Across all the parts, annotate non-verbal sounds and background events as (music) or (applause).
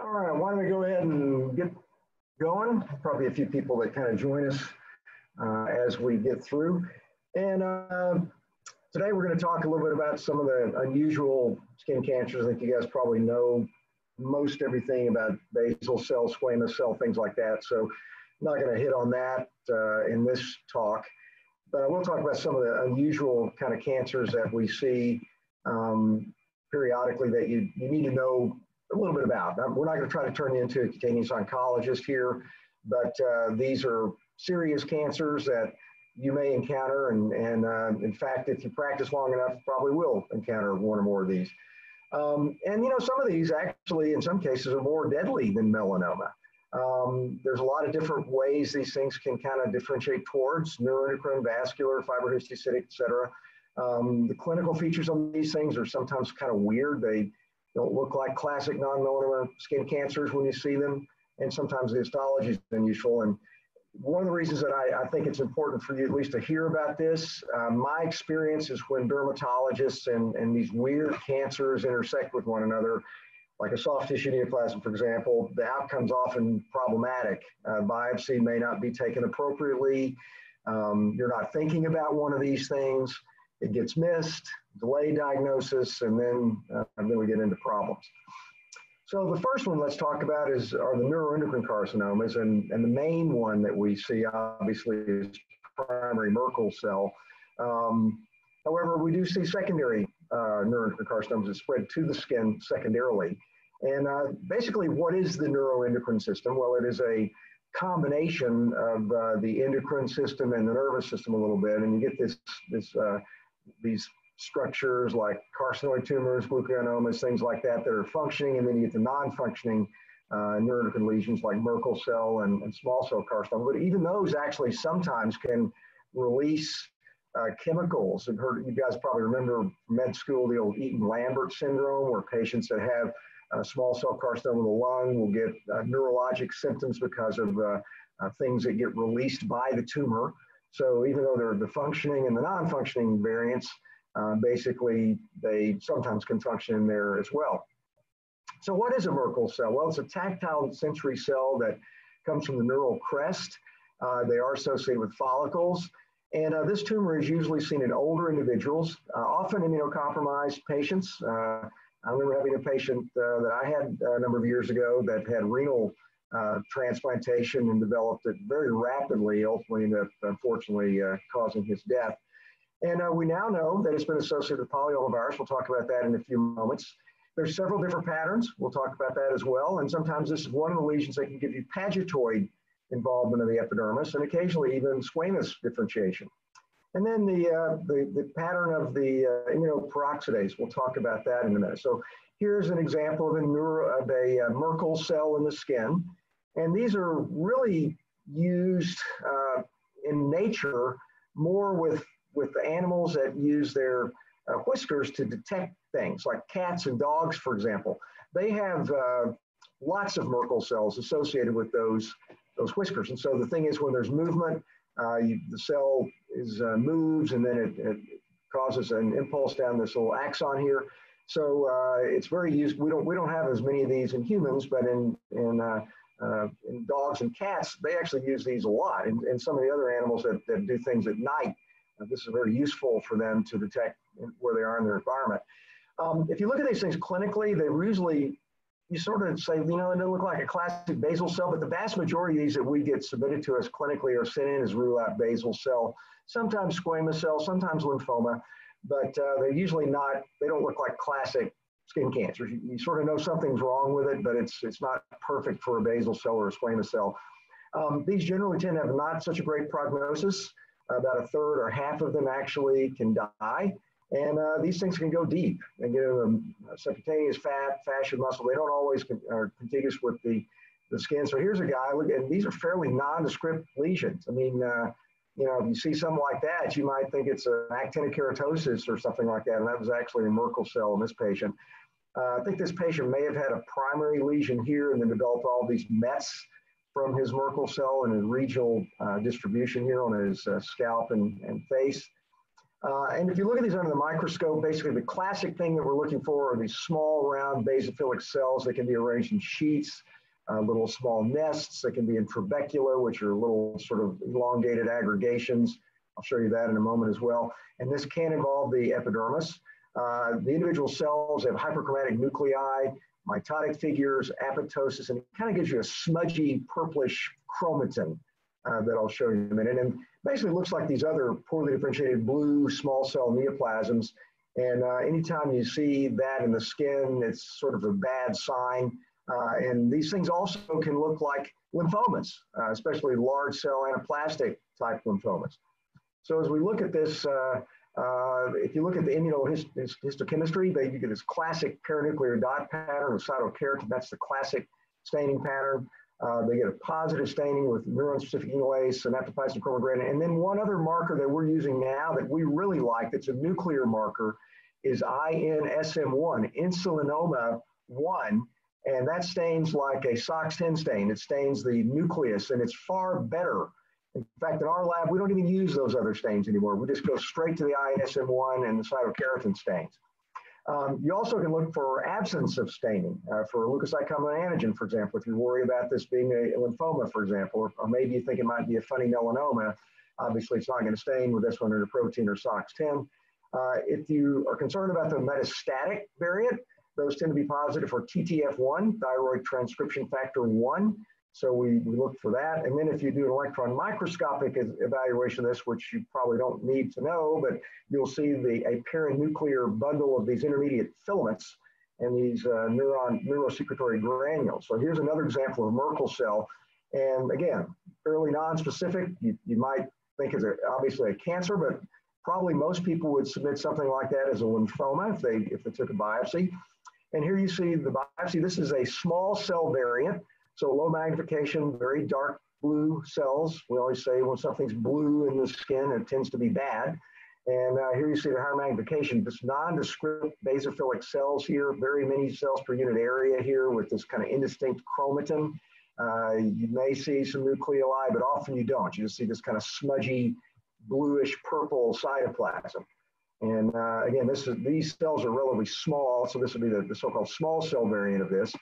All right, why don't we go ahead and get going? Probably a few people that kind of join us uh, as we get through. And uh, today we're going to talk a little bit about some of the unusual skin cancers. I think you guys probably know most everything about basal cell, squamous cell, things like that. So I'm not going to hit on that uh, in this talk, but I will talk about some of the unusual kind of cancers that we see um, periodically that you, you need to know a little bit about. We're not going to try to turn you into a cutaneous oncologist here, but uh, these are serious cancers that you may encounter. And, and uh, in fact, if you practice long enough, probably will encounter one or more of these. Um, and you know, some of these actually, in some cases, are more deadly than melanoma. Um, there's a lot of different ways these things can kind of differentiate towards neuroendocrine, vascular, fibrohistiocytic, et cetera. Um, the clinical features on these things are sometimes kind of weird. They don't look like classic non-melanoma skin cancers when you see them, and sometimes the histology is unusual. And one of the reasons that I, I, think it's important for you at least to hear about this, uh, my experience is when dermatologists and, and these weird cancers intersect with one another, like a soft tissue neoplasm, for example, the outcome's often problematic. Uh, biopsy may not be taken appropriately. Um, you're not thinking about one of these things it gets missed, delay diagnosis, and then, uh, and then we get into problems. So the first one let's talk about is are the neuroendocrine carcinomas, and, and the main one that we see obviously is primary Merkel cell. Um, however, we do see secondary uh, neuroendocrine carcinomas that spread to the skin secondarily. And uh, basically, what is the neuroendocrine system? Well, it is a combination of uh, the endocrine system and the nervous system a little bit, and you get this this uh, these structures like carcinoid tumors, glucagonomas, things like that that are functioning, and then you get the non-functioning uh, neuroendocrine lesions like Merkel cell and, and, small cell carcinoma. But even those actually sometimes can release uh, chemicals. You've heard, you guys probably remember med school the old Eaton-Lambert syndrome, where patients that have uh, small cell carcinoma of the lung will get uh, neurologic symptoms because of uh, uh, things that get released by the tumor. So even though they're the functioning and the non-functioning variants, uh, basically they sometimes can function in there as well. So what is a Merkel cell? Well, it's a tactile sensory cell that comes from the neural crest. Uh, they are associated with follicles. And uh, this tumor is usually seen in older individuals, uh, often immunocompromised patients. Uh, I remember having a patient uh, that I had a number of years ago that had renal uh, transplantation and developed it very rapidly, ultimately, unfortunately, uh, causing his death. And uh, we now know that it's been associated with polyomavirus. We'll talk about that in a few moments. There's several different patterns. We'll talk about that as well. And sometimes this is one of the lesions that can give you pagetoid involvement of the epidermis and occasionally even squamous differentiation. And then the, uh, the, the, pattern of the uh, immunoperoxidase, we'll talk about that in a minute. So here's an example of a, neuro, of a uh, Merkel cell in the skin. And these are really used uh, in nature more with, with the animals that use their uh, whiskers to detect things, like cats and dogs, for example. They have uh, lots of Merkel cells associated with those, those whiskers. And so the thing is, when there's movement, uh, you, the cell is uh, moves and then it, it, causes an impulse down this little axon here. So uh, it's very used. We don't we don't have as many of these in humans, but in in uh, in dogs and cats, they actually use these a lot. And, and some of the other animals that, that do things at night, uh, this is very useful for them to detect where they are in their environment. Um, if you look at these things clinically, they usually, you sort of say, you know, it doesn't look like a classic basal cell, but the vast majority of these that we get submitted to us clinically are sent in as rule out basal cell, sometimes squamous cell, sometimes lymphoma, but uh, they're usually not, they don't look like classic skin cancers. You, you, sort of know something's wrong with it, but it's, it's not perfect for a basal cell or a squamous cell. Um, these generally tend to have not such a great prognosis. About a third or half of them actually can die. And uh, these things can go deep and get into subcutaneous fat, fascia, muscle. They don't always con- are contiguous with the, the skin. So here's a guy, look, and these are fairly nondescript lesions. I mean, uh, you know, if you see something like that, you might think it's an actinic keratosis or something like that. And that was actually a Merkel cell in this patient. Uh, I think this patient may have had a primary lesion here and then developed all these mets from his Merkel cell and his regional uh, distribution here on his uh, scalp and, and face. Uh, and if you look at these under the microscope, basically the classic thing that we're looking for are these small round basophilic cells that can be arranged in sheets, uh, little small nests that can be in trabecula, which are little sort of elongated aggregations. I'll show you that in a moment as well. And this can involve the epidermis. Uh, the individual cells have hyperchromatic nuclei, mitotic figures, apoptosis, and it kind of gives you a smudgy purplish chromatin uh, that I'll show you in a minute. And basically looks like these other poorly differentiated blue small cell neoplasms. And uh, anytime you see that in the skin, it's sort of a bad sign. Uh, and these things also can look like lymphomas, uh, especially large cell anaplastic type lymphomas. So as we look at this, uh, if you look at the immunohistochemistry, they, you get this classic paranuclear dot pattern of cytokeratin. That's the classic staining pattern. Uh, they get a positive staining with neuron-specific enolase, synaptophysin chromogranin. And then one other marker that we're using now that we really like, that's a nuclear marker, is INSM1, insulinoma 1. And that stains like a SOX10 stain. It stains the nucleus, and it's far better. In fact, in our lab, we don't even use those other stains anymore. We just go straight to the INSM1 and the cytokeratin stains. Um, you also can look for absence of staining uh, for leukocyte common antigen, for example, if you worry about this being a, lymphoma, for example, or, or, maybe you think it might be a funny melanoma. Obviously, it's not going to stain with this one or the protein or SOX10. Uh, if you are concerned about the metastatic variant, those tend to be positive for TTF1, thyroid transcription factor 1. So we, we look for that. And then if you do an electron microscopic evaluation of this, which you probably don't need to know, but you'll see the, a perinuclear bundle of these intermediate filaments and these uh, neuron neurosecretory granules. So here's another example of a Merkel cell. And again, fairly non-specific. You, you might think it's a, obviously a cancer, but probably most people would submit something like that as a lymphoma if they, if they took a biopsy. And here you see the biopsy. This is a small cell variant. So low magnification, very dark blue cells. We always say when something's blue in the skin, it tends to be bad. And uh, here you see the higher magnification, this nondescript basophilic cells here, very many cells per unit area here with this kind of indistinct chromatin. Uh, you may see some nucleoli, but often you don't. You just see this kind of smudgy, bluish purple cytoplasm. And uh, again, this is, these cells are relatively small, so this would be the, the so-called small cell variant of this.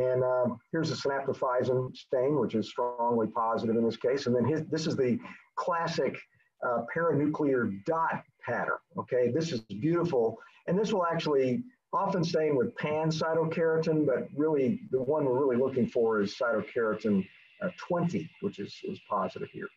And uh, here's a synaptophysin stain, which is strongly positive in this case. And then his, this is the classic uh, paranuclear dot pattern. Okay, this is beautiful. And this will actually often stain with pan cytokeratin, but really the one we're really looking for is cytokeratin uh, 20, which is, is positive here.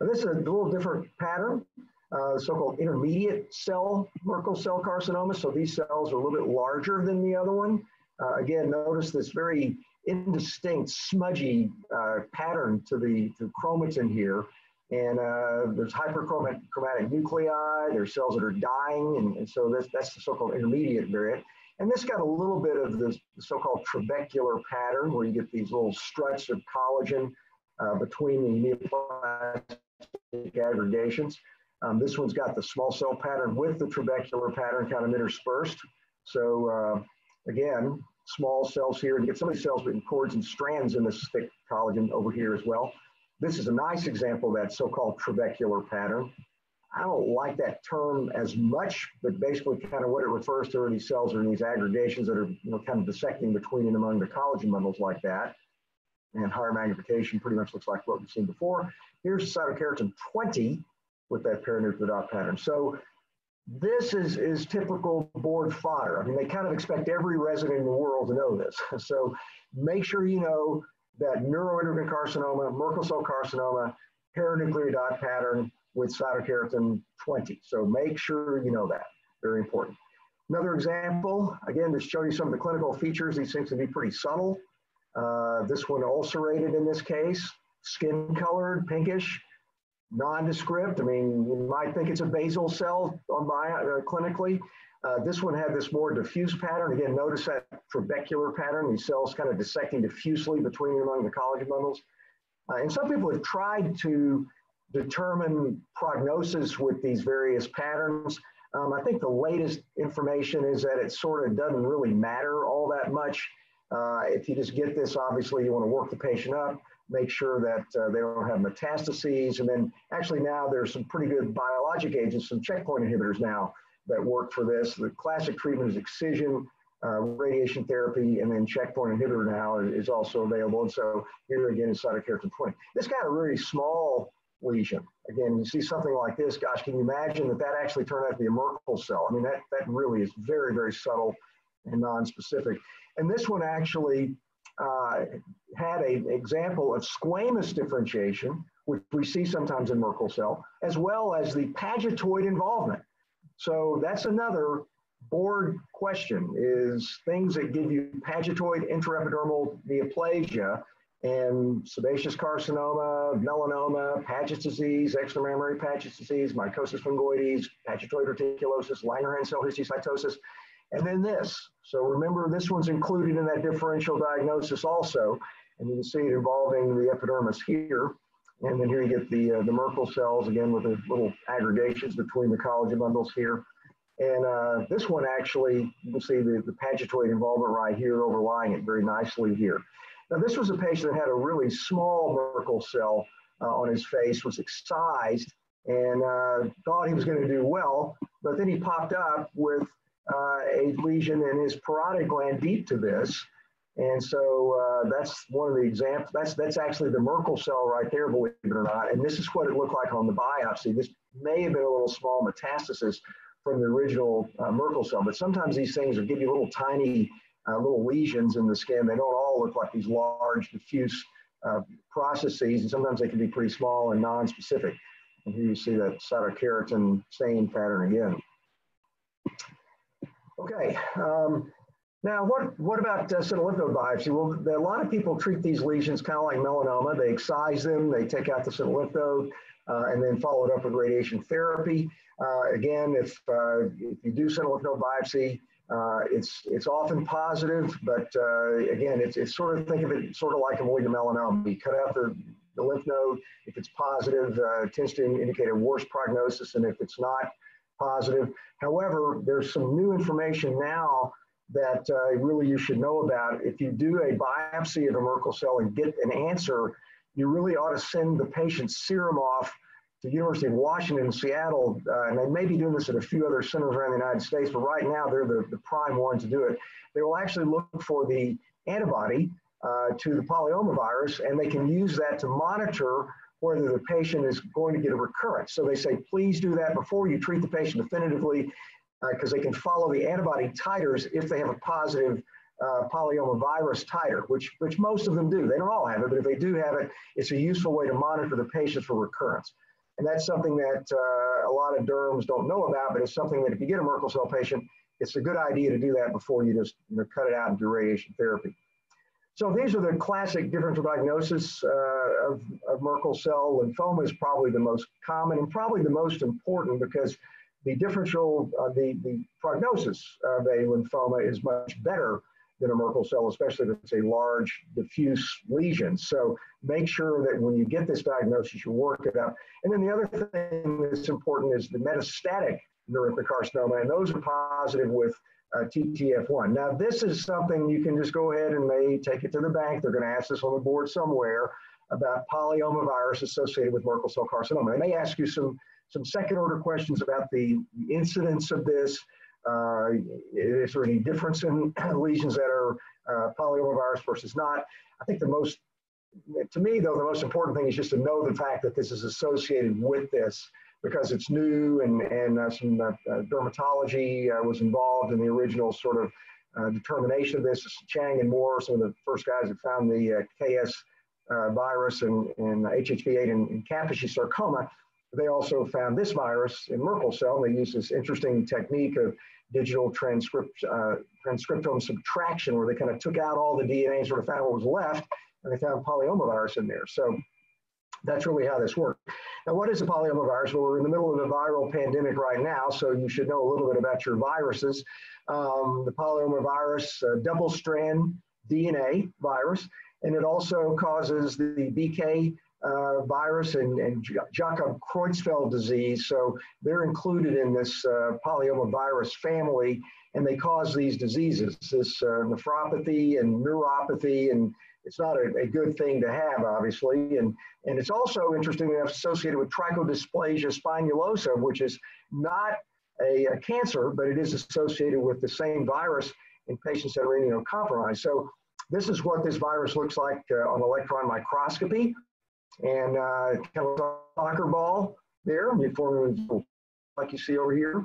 Now this is a little different pattern, uh, so-called intermediate cell Merkel cell carcinoma. So these cells are a little bit larger than the other one. Uh, again, notice this very indistinct, smudgy uh, pattern to the to chromatin here. And uh, there's hyperchromatic nuclei, there's cells that are dying, and, and so that's, that's the so-called intermediate variant. And this got a little bit of this so-called trabecular pattern where you get these little struts of collagen uh, between the neoplastic aggregations. Um, this one's got the small cell pattern with the trabecular pattern kind of interspersed. So uh, again, small cells here, and get some of these cells with cords and strands in this thick collagen over here as well. This is a nice example of that so-called trabecular pattern. I don't like that term as much, but basically kind of what it refers to are these cells in these aggregations that are you know, kind of dissecting between and among the collagen bundles like that. And higher magnification pretty much looks like what we've seen before. Here's cytokeratin 20 with that paranuclear dot pattern. So this is, is typical board fodder. I mean, they kind of expect every resident in the world to know this. (laughs) So make sure you know that neuroendocrine carcinoma, Merkel cell carcinoma, paranuclear dot pattern with cytokeratin 20. So make sure you know that. Very important. Another example, again, to show you some of the clinical features, these things can be pretty subtle. Uh, this one ulcerated in this case, skin colored, pinkish nondescript. I mean, you might think it's a basal cell on uh, clinically. Uh, this one had this more diffuse pattern. Again, notice that trabecular pattern, these cells kind of dissecting diffusely between and among the collagen bundles. Uh, and some people have tried to determine prognosis with these various patterns. Um, I think the latest information is that it sort of doesn't really matter all that much. Uh, if you just get this, obviously you want to work the patient up. Make sure that uh, they don't have metastases. And then actually now there's some pretty good biologic agents, some checkpoint inhibitors now that work for this. The classic treatment is excision, uh, radiation therapy, and then checkpoint inhibitor now is also available. And so here again is cytokeratin 20. This kind of really small lesion. Again, you see something like this, gosh, can you imagine that that actually turned out to be a Merkel cell? I mean, that, that really is very, very subtle and non-specific. And this one actually uh, had an example of squamous differentiation, which we see sometimes in Merkel cell, as well as the pagetoid involvement. So that's another board question is things that give you pagetoid intraepidermal neoplasia and sebaceous carcinoma, melanoma, Paget's disease, extramammary Paget's disease, mycosis fungoides, pagetoid reticulosis, Langerhans cell histiocytosis, and then this. So remember, this one's included in that differential diagnosis also, and you can see it involving the epidermis here. And then here you get the, uh, the Merkel cells, again, with the little aggregations between the collagen bundles here. And uh, this one actually, you can see the, the pagetoid involvement right here overlying it very nicely here. Now, this was a patient that had a really small Merkel cell uh, on his face, was excised, and uh, thought he was going to do well, but then he popped up with a lesion in his parotid gland deep to this. And so uh, that's one of the examples. That's, that's actually the Merkel cell right there, believe it or not. And this is what it looked like on the biopsy. This may have been a little small metastasis from the original uh, Merkel cell, but sometimes these things will give you little tiny uh, little lesions in the skin. They don't all look like these large diffuse uh, processes, and sometimes they can be pretty small and non-specific. And here you see that cytokeratin stain pattern again. Okay, um, now what, what about uh, node biopsy? Well, a lot of people treat these lesions kind of like melanoma. They excise them, they take out the sentinel lymph node, uh, and then follow it up with radiation therapy. Uh, again, if, uh, if you do sentinel lymph node biopsy, uh, it's it's often positive, but uh, again, it's, it's sort of think of it sort of like a melanoma. You cut out the, the lymph node. If it's positive, uh, it tends to indicate a worse prognosis and if it's not positive. However, there's some new information now that uh, really you should know about. If you do a biopsy of a Merkel cell and get an answer, you really ought to send the patient's serum off to the University of Washington in Seattle, uh, and they may be doing this at a few other centers around the United States, but right now they're the, the prime one to do it. They will actually look for the antibody uh, to the polyoma virus, and they can use that to monitor whether the patient is going to get a recurrence. So they say, please do that before you treat the patient definitively, because uh, they can follow the antibody titers if they have a positive uh, polyoma virus titer, which, which most of them do. They don't all have it, but if they do have it, it's a useful way to monitor the patients for recurrence. And that's something that uh, a lot of derms don't know about, but it's something that if you get a Merkel cell patient, it's a good idea to do that before you just you know, cut it out and do radiation therapy. So these are the classic differential diagnosis uh, of, of Merkel cell lymphoma is probably the most common and probably the most important because the differential, uh, the, the prognosis of a lymphoma is much better than a Merkel cell, especially if it's a large diffuse lesion. So make sure that when you get this diagnosis, you work it out. And then the other thing that's important is the metastatic neuroendocrine carcinoma, and those are positive with uh, TTF1. Now, this is something you can just go ahead and may take it to the bank. They're going to ask this on the board somewhere about polyoma virus associated with Merkel cell carcinoma. They may ask you some, some second order questions about the incidence of this, uh, is there any difference in (clears throat) lesions that are uh, virus versus not? I think the most, to me though, the most important thing is just to know the fact that this is associated with this because it's new and, and uh, some uh, uh dermatology uh, was involved in the original sort of determination of this. Chang and Moore, some of the first guys that found the KS virus and, and HHV8 in, in Kaposi sarcoma. They also found this virus in Merkel cell. They used this interesting technique of digital transcript, uh, transcriptome subtraction, where they kind of took out all the DNA and sort of found what was left, and they found polyomavirus in there. So that's really how this works. Now, what is a polyomavirus? Well, we're in the middle of a viral pandemic right now, so you should know a little bit about your viruses. Um, the polyomavirus, uh, double strand DNA virus, and it also causes the BK uh, virus and, and Jakob Creutzfeldt disease. So they're included in this uh, polyoma virus family, and they cause these diseases, this uh, nephropathy and neuropathy, and it's not a, a, good thing to have, obviously. And, and it's also interesting enough associated with trichodysplasia spinulosa, which is not a, a, cancer, but it is associated with the same virus in patients that are immunocompromised. So this is what this virus looks like uh, on electron microscopy. And uh, kind of a soccer ball there, like you see over here.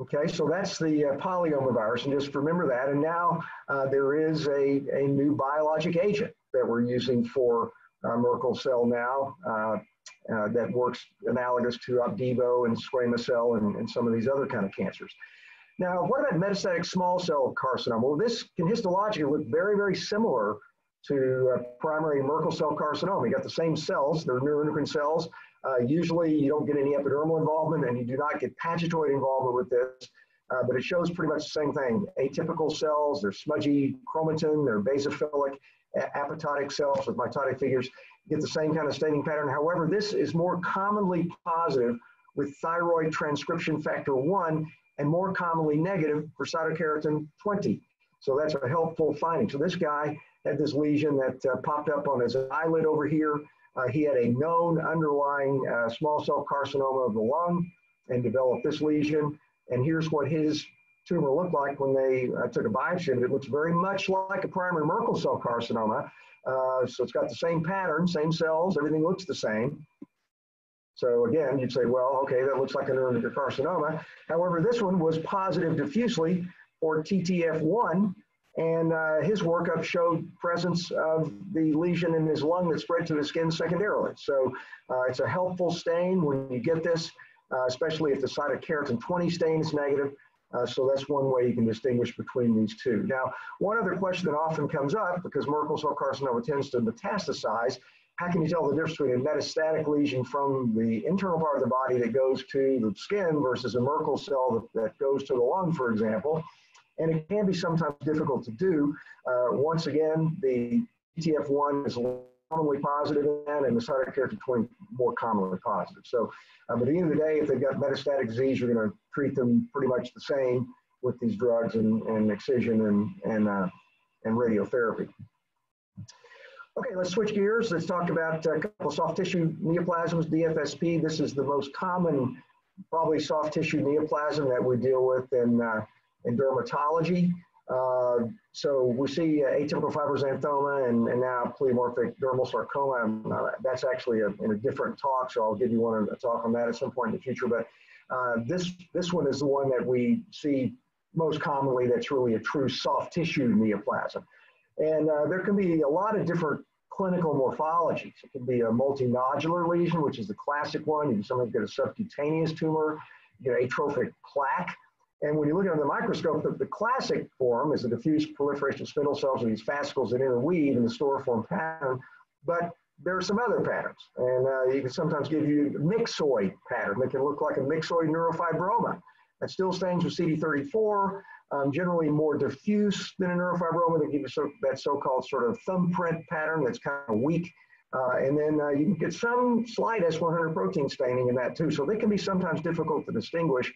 Okay, so that's the uh, polyoma virus, and just remember that. And now uh, there is a, a new biologic agent that we're using for uh, Merkel cell now uh, uh, that works analogous to Opdivo and squamous cell and, and some of these other kind of cancers. Now, what about metastatic small cell carcinoma? Well, this can histologically look very, very similar to primary Merkel cell carcinoma. You got the same cells, they're neuroendocrine cells. Uh, usually you don't get any epidermal involvement and you do not get pagetoid involvement with this, uh, but it shows pretty much the same thing. Atypical cells, they're smudgy chromatin, they're basophilic, apoptotic cells with mitotic figures, get the same kind of staining pattern. However, this is more commonly positive with thyroid transcription factor 1 and more commonly negative for cytokeratin 20. So that's a helpful finding. So this guy had this lesion that uh, popped up on his eyelid over here. Uh, he had a known underlying uh, small cell carcinoma of the lung and developed this lesion. And here's what his tumor looked like when they uh, took a biopsy. It looks very much like a primary Merkel cell carcinoma. So it's got the same pattern, same cells, everything looks the same. So again, you'd say, well, okay, that looks like a neuroendocrine carcinoma. However, this one was positive diffusely for TTF1, and uh, his workup showed presence of the lesion in his lung that spread to the skin secondarily. So uh, it's a helpful stain when you get this, uh, especially if the cytokeratin 20 stain is negative. Uh, so that's one way you can distinguish between these two. Now, one other question that often comes up, because Merkel cell carcinoma tends to metastasize, how can you tell the difference between a metastatic lesion from the internal part of the body that goes to the skin versus a Merkel cell that, that goes to the lung, for example? And it can be sometimes difficult to do. Uh, once again, the TF1 is commonly positive in that, and the cytokeratin 20 more commonly positive. So, uh, but at the end of the day, if they've got metastatic disease, you're going to treat them pretty much the same with these drugs and, and excision and, and, uh, and radiotherapy. Okay, let's switch gears. Let's talk about a couple of soft tissue neoplasms, DFSP. This is the most common, probably soft tissue neoplasm that we deal with in uh, in dermatology. Uh, so we see uh, atypical fibroxanthoma and, and now pleomorphic dermal sarcoma. Uh, that's actually a, in a different talk, so I'll give you one a talk on that at some point in the future. But uh, this this one is the one that we see most commonly. That's really a true soft tissue neoplasm, and uh, there can be a lot of different clinical morphologies. It can be a multinodular lesion, which is the classic one. You can sometimes get a subcutaneous tumor, you get atrophic plaque. And when you look under the microscope, the, the, classic form is a diffuse proliferation of spindle cells with these fascicles that interweave in the storiform pattern. But there are some other patterns, and uh, you can sometimes give you a myxoid pattern that can look like a myxoid neurofibroma. That still stains with CD34, um, generally more diffuse than a neurofibroma that gives you so, that so-called sort of thumbprint pattern that's kind of weak. Uh, and then uh, you can get some slight S100 protein staining in that too. So they can be sometimes difficult to distinguish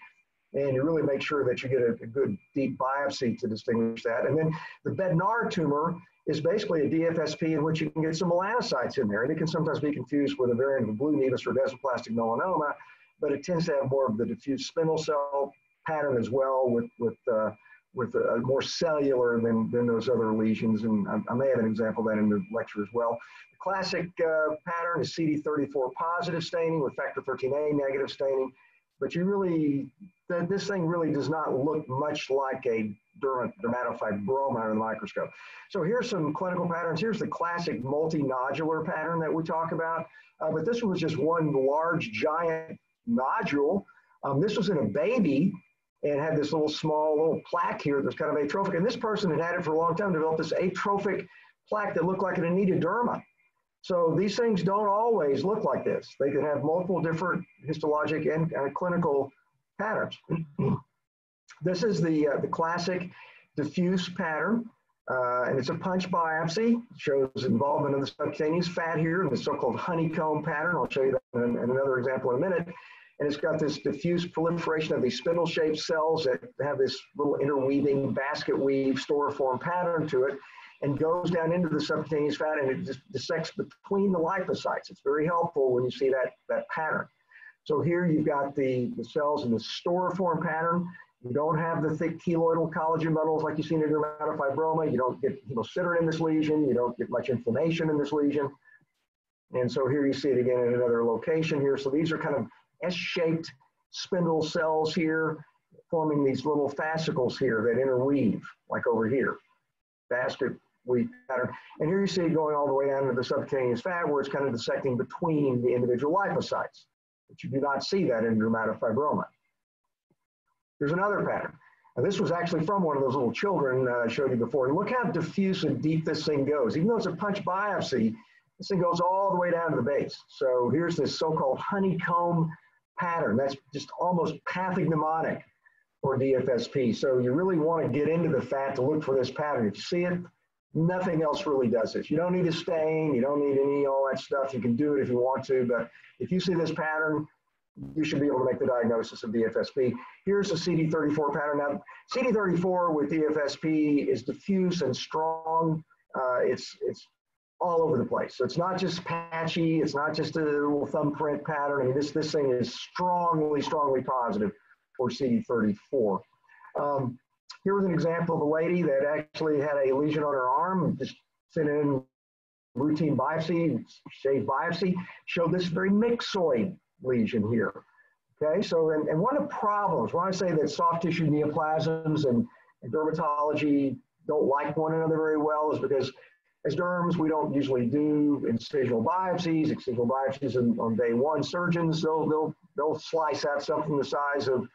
and you really make sure that you get a, a, good deep biopsy to distinguish that. And then the Bednar tumor is basically a DFSP in which you can get some melanocytes in there, and it can sometimes be confused with a variant of blue nevus or desmoplastic melanoma, but it tends to have more of the diffuse spindle cell pattern as well with, with, uh, with a, more cellular than, than those other lesions. And I, I, may have an example of that in the lecture as well. The classic uh, pattern is CD34 positive staining with factor 13A negative staining but you really, this thing really does not look much like a dermatofibroma under the microscope. So here's some clinical patterns. Here's the classic multinodular pattern that we talk about, uh, but this was just one large giant nodule. Um, this was in a baby and had this little small little plaque here that's kind of atrophic. And this person had had it for a long time, developed this atrophic plaque that looked like an anetoderma. So these things don't always look like this. They can have multiple different histologic and, and clinical patterns. (clears throat) this is the, uh, the classic diffuse pattern. Uh, and it's a punch biopsy, it shows involvement of the subcutaneous fat here in the so-called honeycomb pattern. I'll show you that in, in another example in a minute. And it's got this diffuse proliferation of these spindle-shaped cells that have this little interweaving basket weave storiform pattern to it and goes down into the subcutaneous fat and it just dissects between the lipocytes. It's very helpful when you see that, that pattern. So here you've got the, the cells in the storiform pattern. You don't have the thick keloidal collagen bundles like you see in a dermatofibroma. You don't get hemosiderin in this lesion. You don't get much inflammation in this lesion. And so here you see it again in another location here. So these are kind of S-shaped spindle cells here forming these little fascicles here that interweave, like over here. Basket weave pattern. And here you see it going all the way down to the subcutaneous fat where it's kind of dissecting between the individual lipocytes. But you do not see that in dermatofibroma. Here's another pattern. Now, this was actually from one of those little children uh, I showed you before. Look how diffuse and deep this thing goes. Even though it's a punch biopsy, this thing goes all the way down to the base. So here's this so-called honeycomb pattern. That's just almost pathognomonic for DFSP. So you really want to get into the fat to look for this pattern. If you see it, nothing else really does this. You don't need a stain. You don't need any all that stuff. You can do it if you want to. But if you see this pattern, you should be able to make the diagnosis of DFSP. Here's a CD34 pattern. Now, CD34 with DFSP is diffuse and strong. Uh, it's, it's all over the place. So it's not just patchy. It's not just a little thumbprint pattern. I mean, this, this thing is strongly, strongly positive for CD34. Um, here was an example of a lady that actually had a lesion on her arm, just sent in routine biopsy, shave biopsy, showed this very myxoid lesion here. Okay, so and, and one of the problems when I say that soft tissue neoplasms and, and dermatology don't like one another very well is because as derms, we don't usually do incisional biopsies. excisional biopsies on, on day one, surgeons, they'll, they'll, they'll slice out something the size of,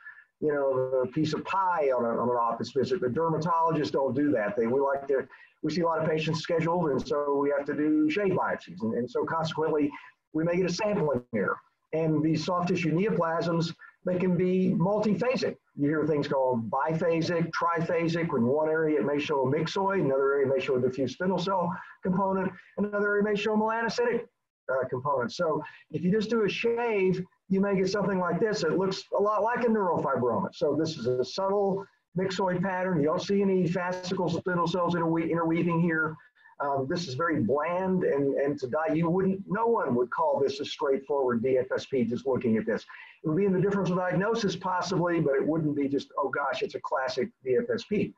you know, a piece of pie on, a, on an office visit. But dermatologists don't do that. They, we like to, we see a lot of patients scheduled, and so we have to do shave biopsies. And, and so consequently, we may get a sampling error. And these soft tissue neoplasms, they can be multiphasic. You hear things called biphasic, triphasic. In one area, it may show a myxoid, another area may show a diffuse spindle cell component, another area may show a melanocytic uh, component. So if you just do a shave, you may get something like this. It looks a lot like a neurofibroma. So this is a subtle myxoid pattern. You don't see any fascicles of spindle cells interwe interweaving here. Um, this is very bland and, and to die, you wouldn't, no one would call this a straightforward DFSP just looking at this. It would be in the differential diagnosis possibly, but it wouldn't be just, oh gosh, it's a classic DFSP.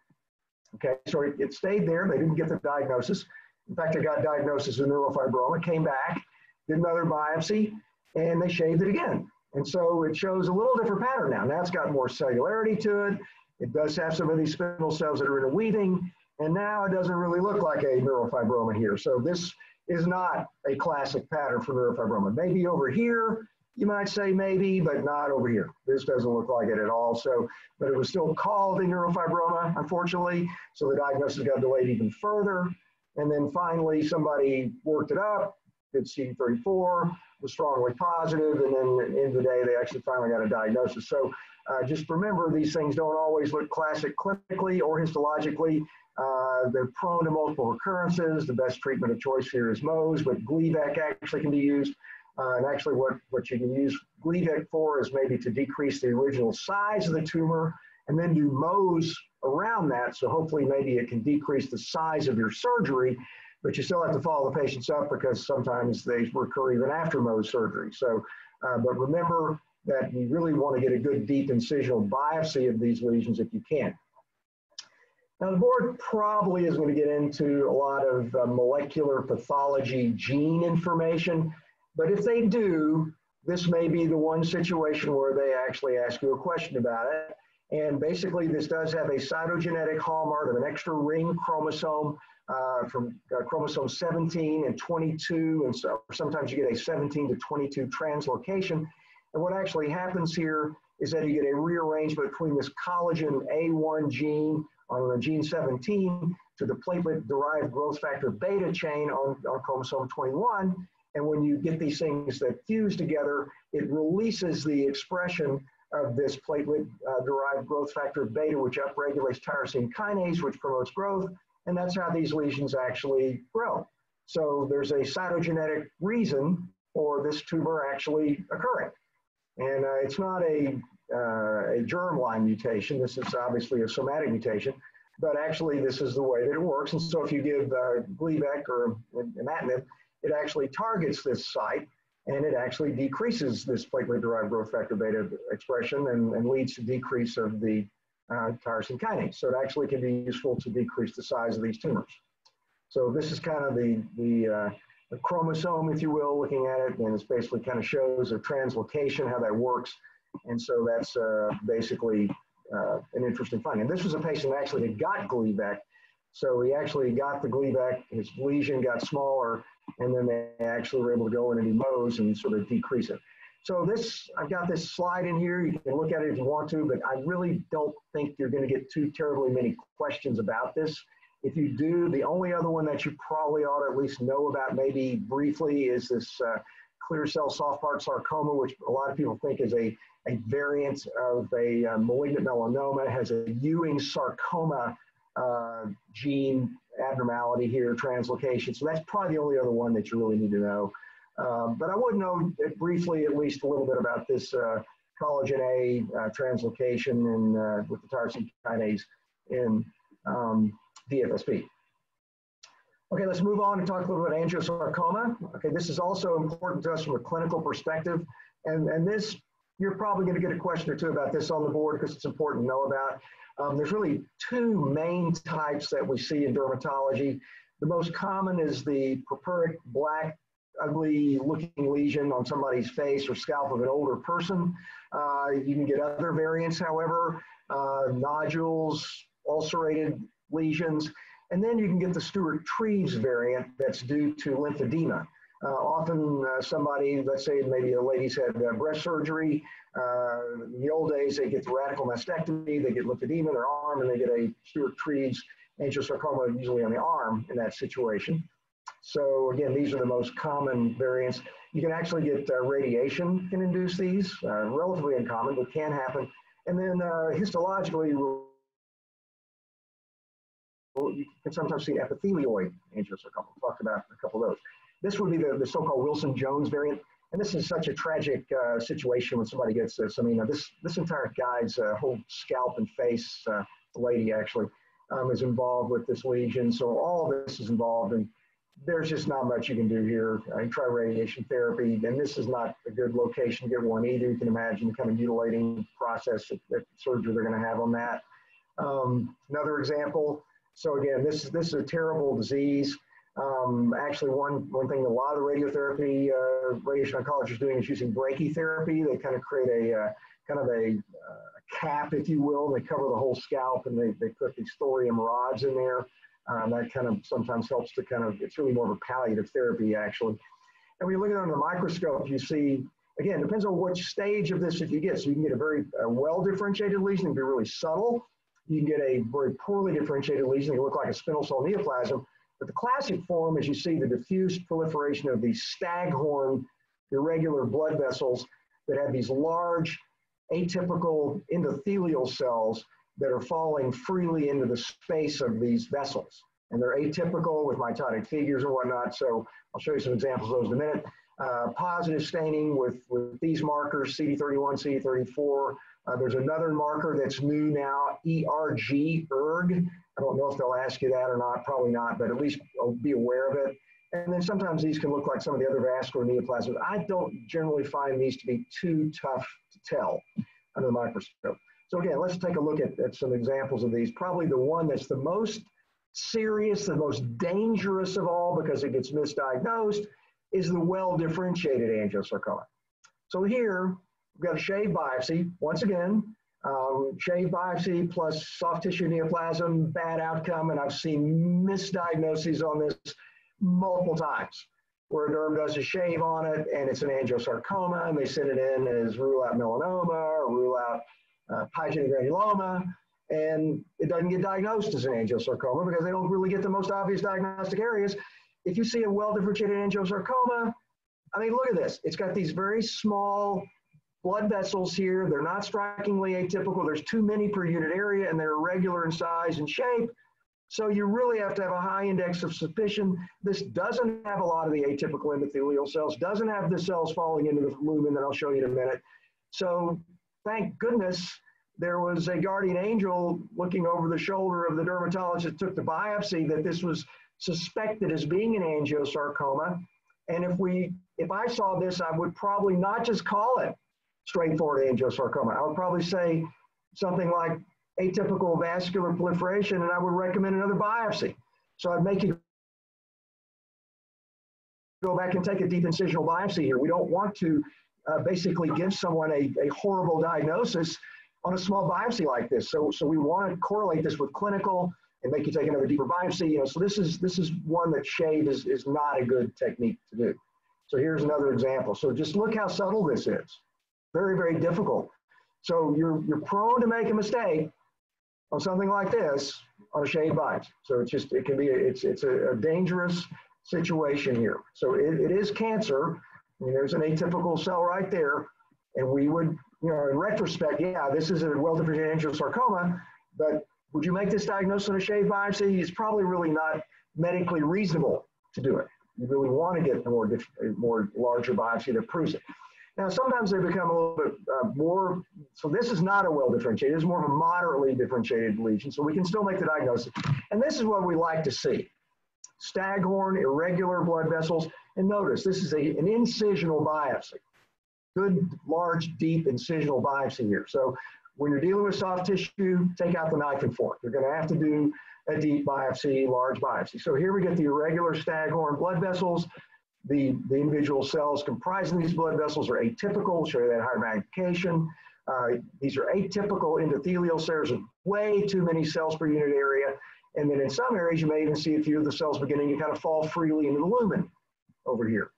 Okay, so it, it stayed there. They didn't get the diagnosis. In fact, they got diagnosis of neurofibroma, came back, did another biopsy, and they shaved it again. And so it shows a little different pattern now. Now it's got more cellularity to it. It does have some of these spindle cells that are interweaving. And now it doesn't really look like a neurofibroma here. So this is not a classic pattern for neurofibroma. Maybe over here, you might say maybe, but not over here. This doesn't look like it at all. So, but it was still called a neurofibroma, unfortunately. So the diagnosis got delayed even further. And then finally, somebody worked it up, did CD34, was strongly positive, and then at the end of the day, they actually finally got a diagnosis. So uh, just remember, these things don't always look classic clinically or histologically. Uh, they're prone to multiple recurrences. The best treatment of choice here is Mohs, but Gleevec actually can be used. Uh, and actually what, what you can use Gleevec for is maybe to decrease the original size of the tumor and then do Mohs around that. So hopefully maybe it can decrease the size of your surgery, but you still have to follow the patients up because sometimes they recur even after Mohs surgery. So, uh, but remember that you really want to get a good deep incisional biopsy of these lesions if you can. Now, the board probably is going to get into a lot of uh, molecular pathology gene information, but if they do, this may be the one situation where they actually ask you a question about it. And basically, this does have a cytogenetic hallmark of an extra ring chromosome uh, from uh, chromosome 17 and 22, and so sometimes you get a 17 to 22 translocation. And what actually happens here is that you get a rearrangement between this collagen A1 gene on the gene 17 to the platelet-derived growth factor beta chain on, on chromosome 21. And when you get these things that fuse together, it releases the expression of this platelet-derived uh, growth factor beta, which upregulates tyrosine kinase, which promotes growth. And that's how these lesions actually grow. So there's a cytogenetic reason for this tumor actually occurring. And uh, it's not a, uh, a germline mutation. This is obviously a somatic mutation, but actually this is the way that it works. And so if you give uh, Gleevec or imatinib, it actually targets this site and it actually decreases this platelet-derived growth factor beta expression and, and leads to decrease of the uh, tyrosine kinase. So it actually can be useful to decrease the size of these tumors. So this is kind of the, the, uh, the chromosome, if you will, looking at it, and it basically kind of shows a translocation, how that works. And so that's uh, basically uh, an interesting finding. And this was a patient actually that got Gleevec. So he actually got the Gleevec, his lesion got smaller, and then they actually were able to go in and do Mohs and sort of decrease it. So this, I've got this slide in here. You can look at it if you want to, but I really don't think you're going to get too terribly many questions about this. If you do, the only other one that you probably ought to at least know about maybe briefly is this uh, clear cell soft part sarcoma, which a lot of people think is a, a variant of a uh, malignant melanoma. Has a Ewing sarcoma uh, gene abnormality here, translocation. So that's probably the only other one that you really need to know. Um, but I would know briefly at least a little bit about this uh, collagen A uh, translocation and uh, with the tyrosine kinase in um, DFSP. Okay, let's move on and talk a little bit about angiosarcoma. Okay, this is also important to us from a clinical perspective. And, and this, you're probably going to get a question or two about this on the board because it's important to know about. Um, there's really two main types that we see in dermatology. The most common is the purpuric black ugly looking lesion on somebody's face or scalp of an older person. Uh, you can get other variants, however, uh, nodules, ulcerated lesions, and then you can get the Stewart-Treves variant that's due to lymphedema. Uh, often uh, somebody, let's say maybe a lady's had uh, breast surgery. Uh, in the old days, they get the radical mastectomy, they get lymphedema in their arm, and they get a Stewart-Treves angiosarcoma usually on the arm in that situation. So again, these are the most common variants. You can actually get uh, radiation can induce these, uh, relatively uncommon, but can happen. And then uh, histologically, you can sometimes see epithelioid angiosarcoma. We'll talk about a couple of those. This would be the, the so-called Wilson-Jones variant. And this is such a tragic uh, situation when somebody gets this. I mean, uh, this, this entire guy's uh, whole scalp and face, lady actually, um, is involved with this lesion. So all of this is involved in there's just not much you can do here. I try radiation therapy, and this is not a good location to get one either. You can imagine the kind of mutilating process that, that surgery they're going to have on that. Um, another example. So again, this is this is a terrible disease. Um, actually, one one thing a lot of the radiotherapy uh, radiation oncologists are doing is using brachytherapy. They kind of create a uh, kind of a uh, cap, if you will. They cover the whole scalp, and they, they put these thorium rods in there. Um, that kind of sometimes helps to kind of, it's really more of a palliative therapy actually. And when you look at it under the microscope, you see, again, depends on which stage of this that you get. So you can get a very well differentiated lesion and be really subtle. You can get a very poorly differentiated lesion that look like a spindle cell neoplasm. But the classic form is you see the diffuse proliferation of these staghorn irregular blood vessels that have these large atypical endothelial cells that are falling freely into the space of these vessels. And they're atypical with mitotic figures and whatnot. So I'll show you some examples of those in a minute. Uh, positive staining with, with these markers, CD31, CD34. Uh, there's another marker that's new now, ERG, ERG. I don't know if they'll ask you that or not, probably not, but at least be aware of it. And then sometimes these can look like some of the other vascular neoplasms. I don't generally find these to be too tough to tell under the microscope. So again, let's take a look at, at some examples of these. Probably the one that's the most serious, the most dangerous of all because it gets misdiagnosed is the well-differentiated angiosarcoma. So here, we've got a shave biopsy. Once again, um, shave biopsy plus soft tissue neoplasm, bad outcome, and I've seen misdiagnoses on this multiple times where a derm does a shave on it and it's an angiosarcoma and they send it in as rule out melanoma or rule out uh, granuloma, and it doesn't get diagnosed as an angiosarcoma because they don't really get the most obvious diagnostic areas. If you see a well-differentiated angiosarcoma, I mean, look at this. It's got these very small blood vessels here. They're not strikingly atypical. There's too many per unit area, and they're irregular in size and shape. So you really have to have a high index of suspicion. This doesn't have a lot of the atypical endothelial cells, doesn't have the cells falling into the lumen that I'll show you in a minute. So thank goodness there was a guardian angel looking over the shoulder of the dermatologist that took the biopsy that this was suspected as being an angiosarcoma. And if we, if I saw this, I would probably not just call it straightforward angiosarcoma. I would probably say something like atypical vascular proliferation, and I would recommend another biopsy. So I'd make you go back and take a deep incisional biopsy here. We don't want to uh, basically give someone a, a horrible diagnosis on a small biopsy like this. So, so we want to correlate this with clinical and make you take another deeper biopsy. You know, so this is this is one that shave is, is not a good technique to do. So here's another example. So just look how subtle this is. Very, very difficult. So you're you're prone to make a mistake on something like this on a shave biopsy. So it's just, it can be, it's, it's a, a dangerous situation here. So it, it is cancer. Mean, there's an atypical cell right there. And we would, you know, in retrospect, yeah, this is a well-differentiated angiosarcoma, but would you make this diagnosis on a shave biopsy? It's probably really not medically reasonable to do it. You really want to get a more, more larger biopsy that proves it. Now, sometimes they become a little bit uh, more, so this is not a well differentiated, it's more of a moderately differentiated lesion, so we can still make the diagnosis. And this is what we like to see. Staghorn, irregular blood vessels, and notice this is a, an incisional biopsy. Good, large, deep incisional biopsy here. So when you're dealing with soft tissue, take out the knife and fork. You're gonna have to do a deep biopsy, large biopsy. So here we get the irregular staghorn blood vessels. The, the individual cells comprising these blood vessels are atypical, show you that higher magnification. Uh, these are atypical endothelial cells way too many cells per unit area. And then in some areas, you may even see a few of the cells beginning to kind of fall freely into the lumen over here.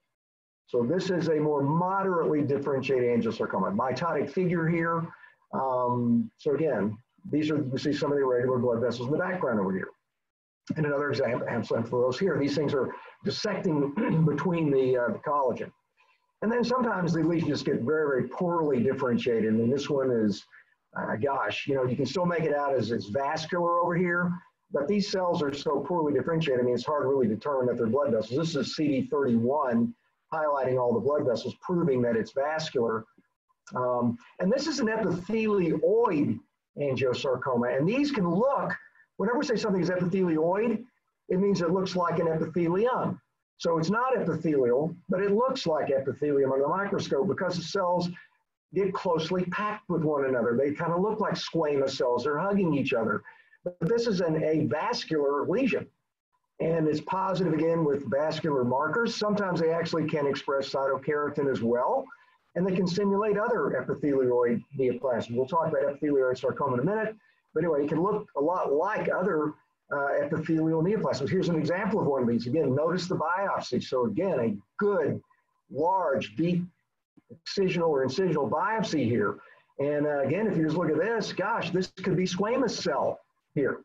So this is a more moderately differentiated angiosarcoma. Mitotic figure here. Um, so again, these are, you see some of the irregular blood vessels in the background over here. And another example, for those here. These things are dissecting (clears throat) between the, uh, the collagen. And then sometimes the lesions get very, very poorly differentiated. And this one is, uh, gosh, you know, you can still make it out as it's vascular over here, but these cells are so poorly differentiated, I mean, it's hard to really determine that they're blood vessels. This is CD31 highlighting all the blood vessels, proving that it's vascular. Um, and this is an epithelioid angiosarcoma. And these can look, whenever we say something is epithelioid, it means it looks like an epithelium. So it's not epithelial, but it looks like epithelium under the microscope because the cells get closely packed with one another. They kind of look like squamous cells. They're hugging each other. But this is an a vascular lesion. And it's positive again with vascular markers. Sometimes they actually can express cytokeratin as well. And they can stimulate other epithelioid neoplasms. We'll talk about epithelioid sarcoma in a minute. But anyway, it can look a lot like other uh, epithelial neoplasms. Here's an example of one of these. Again, notice the biopsy. So again, a good, large, deep excisional or incisional biopsy here. And uh, again, if you just look at this, gosh, this could be squamous cell here.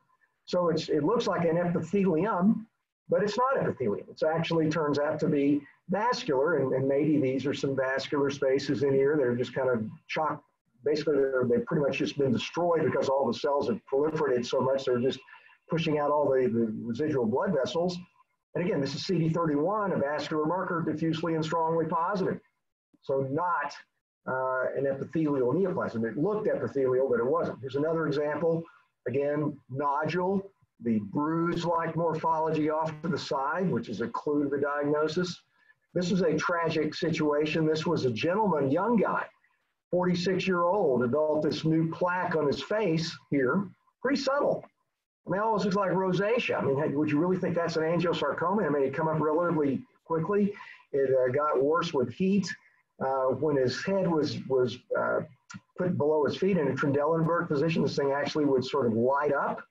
So it's, it looks like an epithelium, but it's not epithelium. It actually turns out to be vascular, and, and maybe these are some vascular spaces in here. They're just kind of chopped. Basically, they've pretty much just been destroyed because all the cells have proliferated so much. They're just pushing out all the, the residual blood vessels. And again, this is CD31, a vascular marker, diffusely and strongly positive. So not uh, an epithelial neoplasm. It looked epithelial, but it wasn't. Here's another example. Again, nodule, the bruise-like morphology off to the side, which is a clue to the diagnosis. This is a tragic situation. This was a gentleman, young guy, 46 year old, developed this new plaque on his face here, pretty subtle. I mean, it almost looks like rosacea. I mean, would you really think that's an angiosarcoma? I mean, it come up relatively quickly. It uh, got worse with heat. Uh, when his head was was uh, put below his feet in a Trendelenburg position, this thing actually would sort of light up.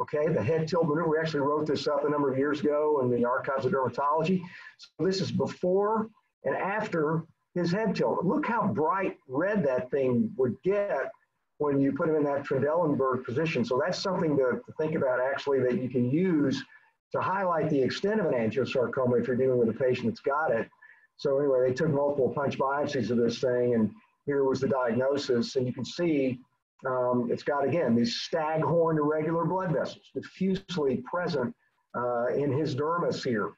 Okay, the head tilt maneuver. We actually wrote this up a number of years ago in the Archives of Dermatology. So this is before and after his head tilt. Look how bright red that thing would get when you put him in that Trendelenburg position. So that's something to, to, think about actually that you can use to highlight the extent of an angiosarcoma if you're dealing with a patient that's got it. So anyway, they took multiple punch biopsies of this thing and here was the diagnosis. And you can see Um, it's got, again, these staghorn irregular blood vessels diffusely present uh, in his dermis here.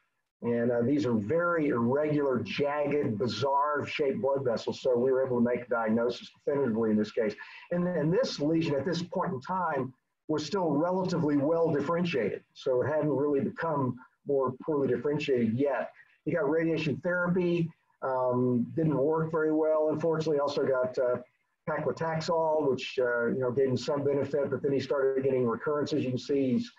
And uh, these are very irregular, jagged, bizarre shaped blood vessels. So we were able to make a diagnosis definitively in this case. And then this lesion at this point in time was still relatively well differentiated. So it hadn't really become more poorly differentiated yet. He got radiation therapy, um, didn't work very well. Unfortunately, also got uh, paclitaxel, which uh, you know gave him some benefit, but then he started getting recurrences. You can see he's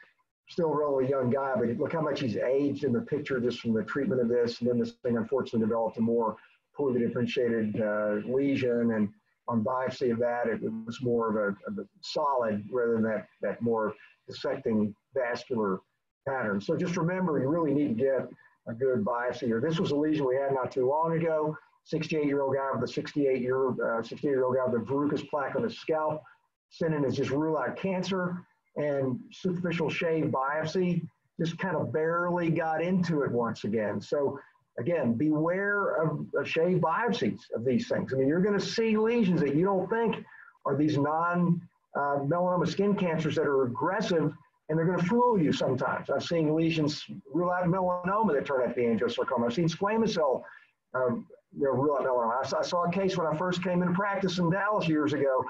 still a relatively young guy, but look how much he's aged in the picture just from the treatment of this. And then this thing unfortunately developed a more poorly differentiated uh, lesion. And on biopsy of that, it, was more of a, of a, solid rather than that, that more dissecting vascular pattern. So just remember, you really need to get a good biopsy here. This was a lesion we had not too long ago. 68 year old guy with a 68 year uh, 68 year old guy with a verrucous plaque on his scalp. Sending in as just rule out cancer and superficial shave biopsy just kind of barely got into it once again. So again, beware of, of shave biopsies of these things. I mean, you're going to see lesions that you don't think are these non uh, melanoma skin cancers that are aggressive and they're going to fool you sometimes. I've seen lesions rule out melanoma that turn out to be angiosarcoma. I've seen squamous cell um, you know, rule out melanoma. I saw, I saw, a case when I first came into practice in Dallas years ago.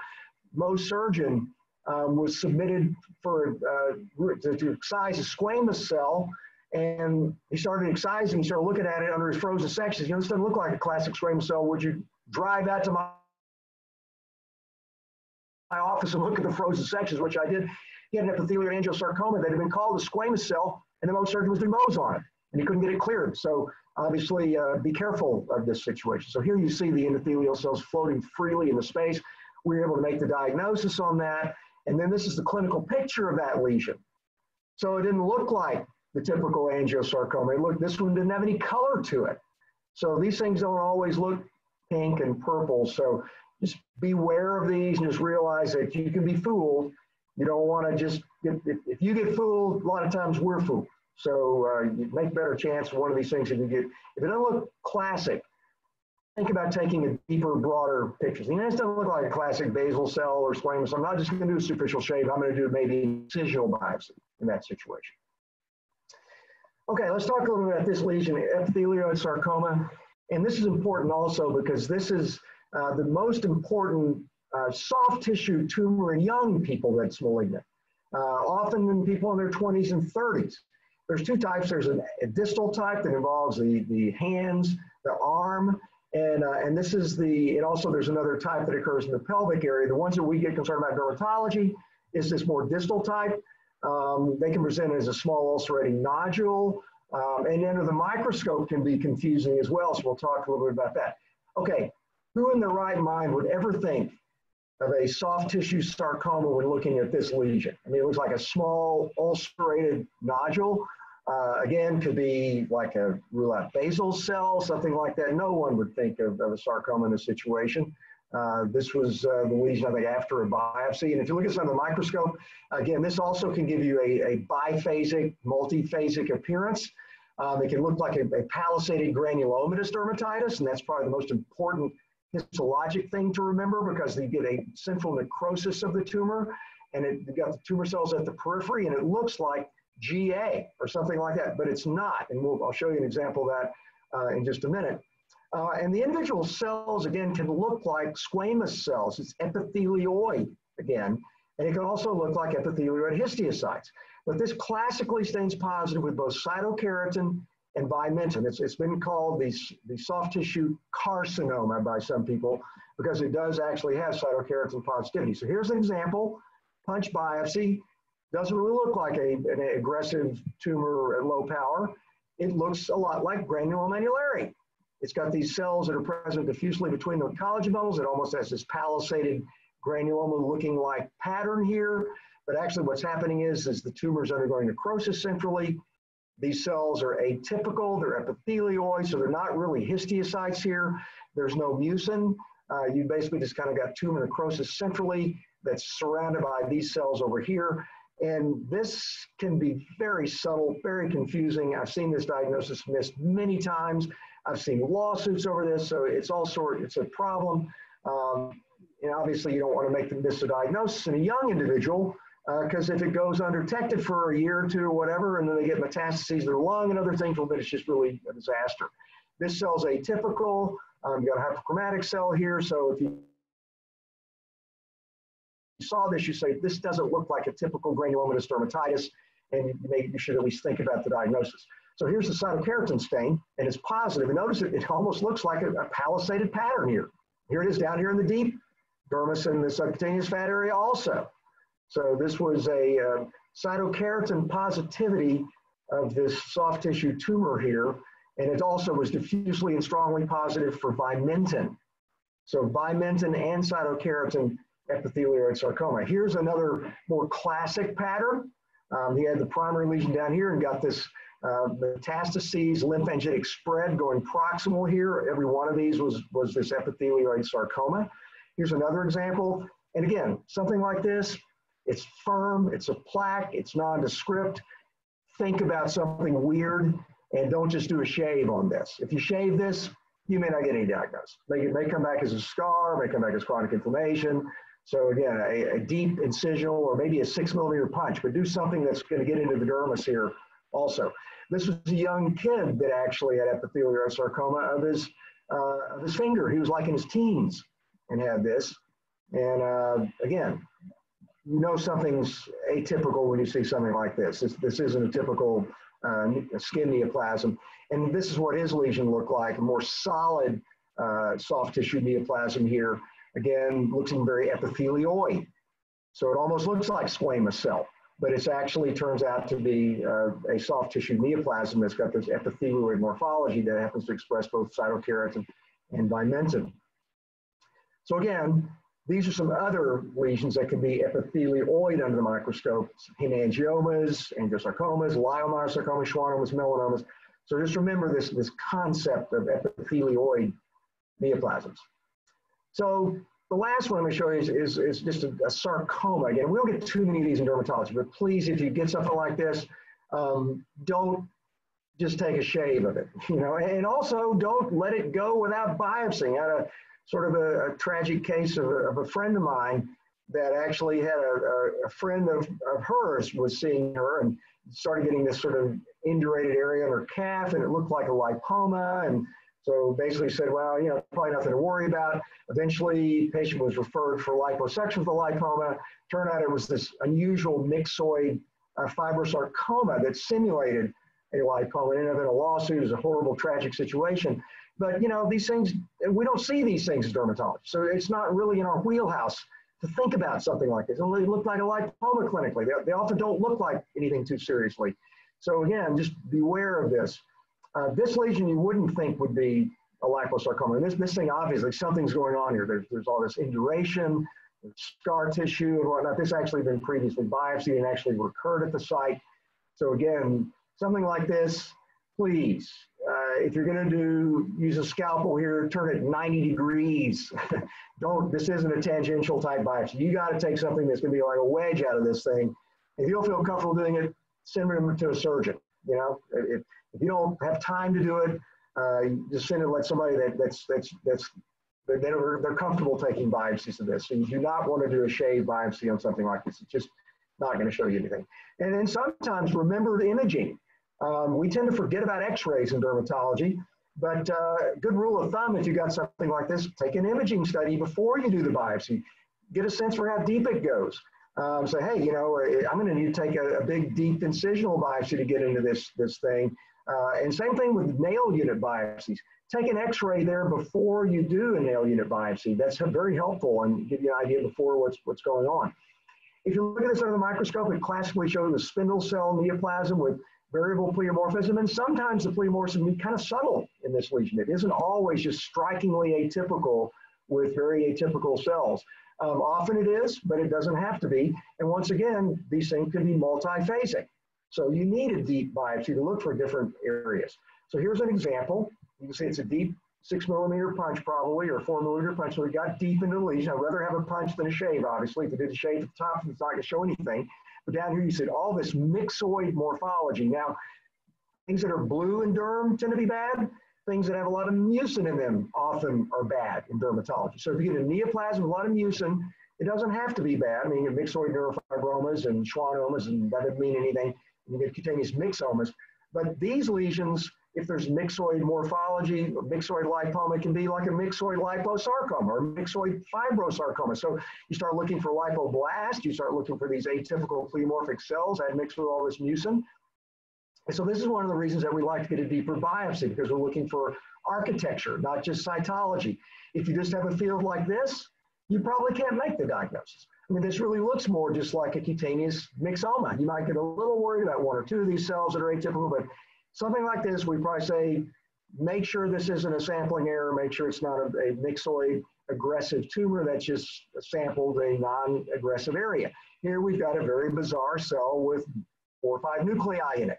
Mohs surgeon um, was submitted for uh, to, to excise a squamous cell, and he started excising. He started looking at it under his frozen sections. You know, this doesn't look like a classic squamous cell. Would you drive that to my my office and look at the frozen sections, which I did. He had an epithelial angiosarcoma that had been called a squamous cell, and the Mohs surgeon was doing Mohs on it, and he couldn't get it cleared. So obviously, uh, be careful of this situation. So here you see the endothelial cells floating freely in the space. We were able to make the diagnosis on that. And then this is the clinical picture of that lesion. So it didn't look like the typical angiosarcoma. It looked, this one didn't have any color to it. So these things don't always look pink and purple. So just beware of these and just realize that you can be fooled. You don't want to just, get, if, if, you get fooled, a lot of times we're fooled. So uh, you make better chance one of these things if you get, if it doesn't look classic, think about taking a deeper, broader picture. You know, this doesn't look like a classic basal cell or squamous. I'm not just going to do a superficial shave. I'm going to do maybe incisional biopsy in that situation. Okay, let's talk a little bit about this lesion, epithelioid sarcoma. And this is important also because this is uh, the most important uh, soft tissue tumor in young people that's malignant, uh, often in people in their 20s and 30s. There's two types. There's a, a distal type that involves the, the hands, the arm, and, uh, and this is the, and also there's another type that occurs in the pelvic area. The ones that we get concerned about dermatology is this more distal type. Um, they can present as a small ulcerating nodule. Um, and under the microscope can be confusing as well. So we'll talk a little bit about that. Okay, who in their right mind would ever think of a soft tissue sarcoma when looking at this lesion? I mean, it looks like a small ulcerated nodule. Uh, again, could be like a rule out basal cell, something like that. No one would think of, of a sarcoma in this situation. Uh, this was uh, the lesion, I think, after a biopsy. And if you look at some of the microscope, again, this also can give you a, a biphasic, multiphasic appearance. Um, it can look like a, a palisaded granulomatous dermatitis, and that's probably the most important histologic thing to remember because you get a central necrosis of the tumor, and it, got the tumor cells at the periphery, and it looks like GA or something like that, but it's not. And we'll, I'll show you an example of that uh, in just a minute. Uh, and the individual cells, again, can look like squamous cells. It's epithelioid, again, and it can also look like epithelioid histiocytes. But this classically stains positive with both cytokeratin and vimentin. It's, it's been called the, the soft tissue carcinoma by some people because it does actually have cytokeratin positivity. So here's an example, punch biopsy. Doesn't really look like a, an aggressive tumor at low power. It looks a lot like granuloma annulare. It's got these cells that are present diffusely between the collagen bundles. It almost has this palisaded granuloma looking like pattern here. But actually what's happening is, is the tumor is undergoing necrosis centrally. These cells are atypical, they're epithelioid, so they're not really histiocytes here. There's no mucin. Uh, you basically just kind of got tumor necrosis centrally that's surrounded by these cells over here. And this can be very subtle, very confusing. I've seen this diagnosis missed many times. I've seen lawsuits over this, so it's all sort. It's a problem. Um, and obviously you don't want to make the miss a diagnosis in a young individual because uh, if it goes undetected for a year or two or whatever, and then they get metastases to their lung and other things, well, then it's just really a disaster. This cell's atypical. Um, you got a hypochromatic cell here, so if you saw this, you say, this doesn't look like a typical granulomatous dermatitis, and you, may, you should at least think about the diagnosis. So here's the cytokeratin stain, and it's positive. And notice it, it almost looks like a, a palisaded pattern here. Here it is down here in the deep dermis and the subcutaneous fat area also. So this was a uh, cytokeratin positivity of this soft tissue tumor here, and it also was diffusely and strongly positive for vimentin. So vimentin and cytokeratin epithelioid sarcoma. Here's another more classic pattern. Um, he had the primary lesion down here and got this uh, metastases, lymphangitic spread going proximal here. Every one of these was, was this epithelioid sarcoma. Here's another example. And again, something like this, it's firm, it's a plaque, it's nondescript. Think about something weird and don't just do a shave on this. If you shave this, you may not get any diagnosis. It may come back as a scar, may come back as chronic inflammation. So again, a, a deep incisional or maybe a six millimeter punch, but do something that's going to get into the dermis here also. This was a young kid that actually had epithelioid sarcoma of his, uh, of his finger. He was like in his teens and had this. And uh, again, you know something's atypical when you see something like this. This, this isn't a typical uh, skin neoplasm. And this is what his lesion looked like, a more solid uh, soft tissue neoplasm here. Again, looking very epithelioid. So it almost looks like squamous cell, but it actually turns out to be uh, a soft tissue neoplasm that's got this epithelioid morphology that happens to express both cytokeratin and vimentin. So again, these are some other lesions that can be epithelioid under the microscope, hemangiomas, angiosarcomas, leiomyosarcomas, schwannomas, melanomas. So just remember this, this concept of epithelioid neoplasms. So the last one I'm going to show you is, is, is just a, a, sarcoma. Again, we don't get too many of these in dermatology, but please, if you get something like this, um, don't just take a shave of it, (laughs) you know, and also don't let it go without biopsying. I had a sort of a, a tragic case of a, of a, friend of mine that actually had a, a, friend of, of hers was seeing her and started getting this sort of indurated area in her calf and it looked like a lipoma and so basically said, well, you know, probably nothing to worry about. Eventually, patient was referred for liposuction for the lipoma. Turned out it was this unusual myxoid uh, fibrosarcoma that simulated a lipoma. Ended up in a lawsuit. It was a horrible, tragic situation. But you know, these things we don't see these things as dermatologists, so it's not really in our wheelhouse to think about something like this. And It look like a lipoma clinically. They, they often don't look like anything too seriously. So again, just beware of this. Uh, this lesion you wouldn't think would be a liposarcoma. This, this thing obviously something's going on here. There's, there's all this induration, scar tissue and whatnot. This actually been previously biopsied and actually recurred at the site. So again, something like this, please uh, if you're going to do use a scalpel here, turn it 90 degrees. (laughs) don't. This isn't a tangential type biopsy. You got to take something that's going to be like a wedge out of this thing. If you don't feel comfortable doing it, send them to a surgeon. You know, if, if you don't have time to do it, uh, just send it let somebody that that's that's that's they're, they're comfortable taking biopsies of this. So you do not want to do a shave biopsy on something like this. It's just not going to show you anything. And then sometimes remember the imaging. Um, we tend to forget about x-rays in dermatology, but uh, good rule of thumb, if you've got something like this, take an imaging study before you do the biopsy. Get a sense for how deep it goes. Um, say, hey, you know, uh, I'm going to need to take a, a, big, deep incisional biopsy to get into this, this thing. Uh, and same thing with nail unit biopsies. Take an x-ray there before you do a nail unit biopsy. That's very helpful and give you an idea before what's, what's going on. If you look at this under the microscope, it classically shows a spindle cell neoplasm with variable pleomorphism, and sometimes the pleomorphism can be kind of subtle in this lesion. It isn't always just strikingly atypical with very atypical cells. Um, often it is, but it doesn't have to be. And once again, these things can be multiphasic. So you need a deep biopsy to look for different areas. So here's an example. You can see it's a deep six millimeter punch probably, or four millimeter punch. So we got deep into the lesion. I'd rather have a punch than a shave, obviously. If you did a shave at the top, it's not gonna show anything. But down here, you said all this myxoid morphology. Now, things that are blue in derm tend to be bad. things that have a lot of mucin in them often are bad in dermatology. So if you get a neoplasm with a lot of mucin, it doesn't have to be bad. I mean, you get myxoid neurofibromas and schwannomas, and that doesn't mean anything. You get cutaneous myxomas. But these lesions, if there's myxoid morphology, myxoid lipoma can be like a myxoid liposarcoma or myxoid fibrosarcoma. So you start looking for lipoblasts, you start looking for these atypical pleomorphic cells that mix with all this mucin. And so this is one of the reasons that we like to get a deeper biopsy because we're looking for architecture, not just cytology. If you just have a field like this, you probably can't make the diagnosis. I mean, this really looks more just like a cutaneous myxoma. You might get a little worried about one or two of these cells that are atypical, but something like this, we probably say, make sure this isn't a sampling error, make sure it's not a, a myxoid aggressive tumor that's just sampled a non-aggressive area. Here we've got a very bizarre cell with four or five nuclei in it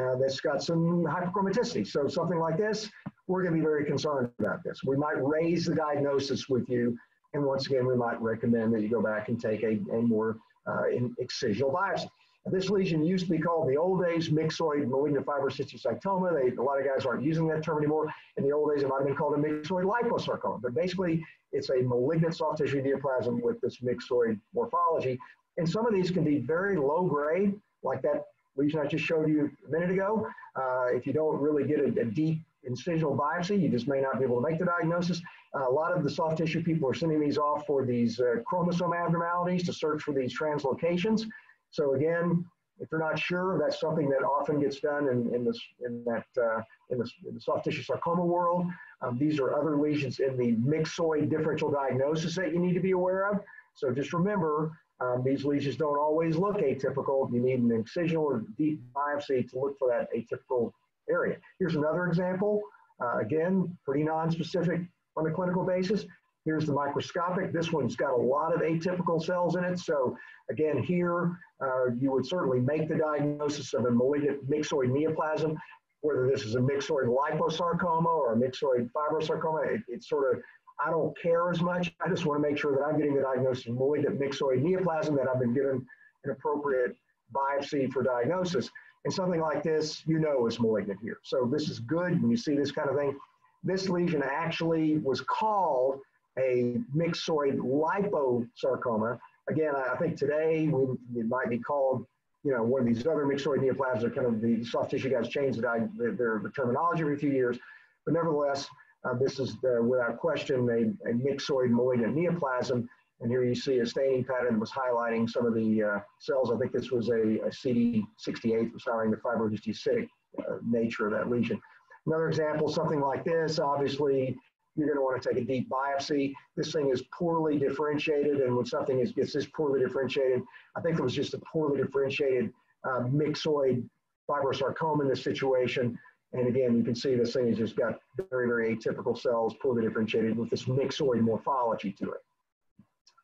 uh, that's got some hyperchromaticity. So something like this, we're going to be very concerned about this. We might raise the diagnosis with you, and once again, we might recommend that you go back and take a, a more uh, excisional biopsy. This lesion used to be called the old days myxoid malignant fibrohistiocytoma. They, a lot of guys aren't using that term anymore. In the old days, it might have been called a myxoid liposarcoma. But basically, it's a malignant soft tissue neoplasm with this myxoid morphology. And some of these can be very low grade, like that lesion I just showed you a minute ago. Uh, if you don't really get a, a, deep incisional biopsy, you just may not be able to make the diagnosis. Uh, a lot of the soft tissue people are sending these off for these uh, chromosome abnormalities to search for these translocations. So again, if you're not sure, that's something that often gets done in, in, this, in, that, uh, in, this, in the soft tissue sarcoma world. Um, these are other lesions in the myxoid differential diagnosis that you need to be aware of. So just remember, um, these lesions don't always look atypical. You need an excisional or deep biopsy to look for that atypical area. Here's another example. Uh, again, pretty non-specific on a clinical basis. Here's the microscopic. This one's got a lot of atypical cells in it. So again, here uh, you would certainly make the diagnosis of a malignant myxoid neoplasm, whether this is a myxoid liposarcoma or a myxoid fibrosarcoma. It, it's sort of I don't care as much. I just want to make sure that I'm getting the diagnosis of malignant myxoid neoplasm, that I've been given an appropriate biopsy for diagnosis. And something like this, you know is malignant here. So this is good when you see this kind of thing. This lesion actually was called a myxoid liposarcoma. Again, I think today we, it might be called, you know, one of these other myxoid neoplasms are kind of the soft tissue guys changed the, their, terminology every few years. But nevertheless, uh, this is the, without question a, a, myxoid malignant neoplasm. And here you see a staining pattern that was highlighting some of the uh, cells. I think this was a, a CD68 was highlighting the fibrohistiocytic uh, nature of that lesion. Another example, something like this, obviously you're going to want to take a deep biopsy. This thing is poorly differentiated, and when something is, gets this poorly differentiated, I think it was just a poorly differentiated uh, myxoid fibrosarcoma in this situation. And again, you can see this thing has just got very, very atypical cells, poorly differentiated with this myxoid morphology to it.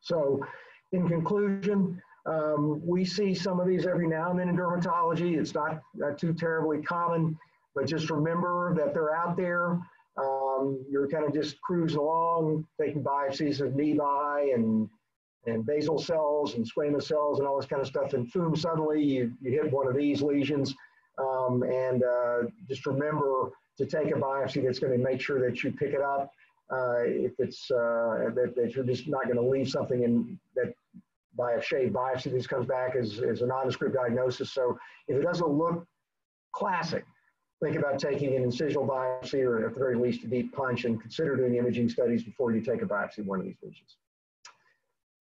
So in conclusion, um, we see some of these every now and then in dermatology. It's not, not too terribly common, but just remember that they're out there. Um, you're kind of just cruising along, taking biopsies of nevi and and basal cells and squamous cells and all this kind of stuff, and boom, suddenly you, you hit one of these lesions um, and uh, just remember to take a biopsy that's going to make sure that you pick it up. Uh, if it's uh, that, that, you're just not going to leave something in that by a shave biopsy this comes back as, as a nondescript diagnosis. So if it doesn't look classic, think about taking an incisional biopsy or at the very least a deep punch and consider doing imaging studies before you take a biopsy of one of these lesions.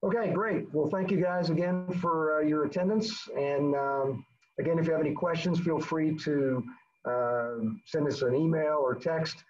Okay, great. Well, thank you guys again for uh, your attendance and um, Again, if you have any questions, feel free to uh, send us an email or text.